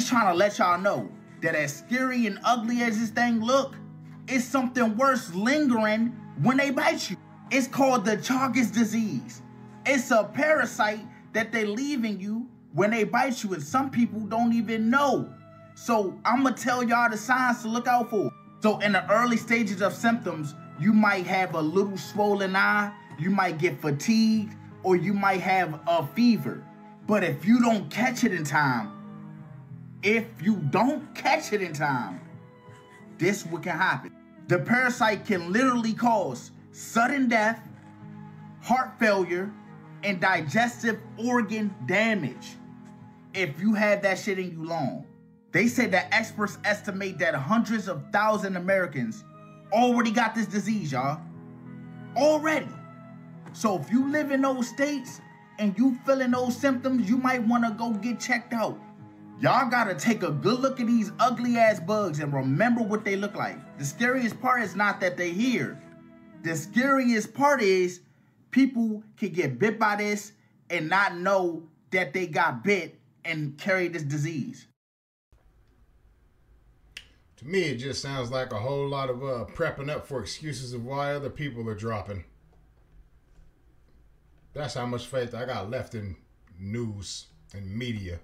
just trying to let y'all know that as scary and ugly as this thing look, it's something worse lingering when they bite you. It's called the Chagas disease. It's a parasite that they leave in you when they bite you, and some people don't even know. So I'm gonna tell y'all the signs to look out for. So in the early stages of symptoms, you might have a little swollen eye, you might get fatigued, or you might have a fever. But if you don't catch it in time, if you don't catch it in time, this what can happen. The parasite can literally cause sudden death, heart failure, and digestive organ damage if you have that shit in you long. They said that experts estimate that hundreds of thousand Americans already got this disease, y'all. Already. So if you live in those states and you feeling those symptoms, you might want to go get checked out. Y'all gotta take a good look at these ugly ass bugs and remember what they look like. The scariest part is not that they're here. The scariest part is people can get bit by this and not know that they got bit and carry this disease. To me, it just sounds like a whole lot of uh, prepping up for excuses of why other people are dropping. That's how much faith I got left in news and media.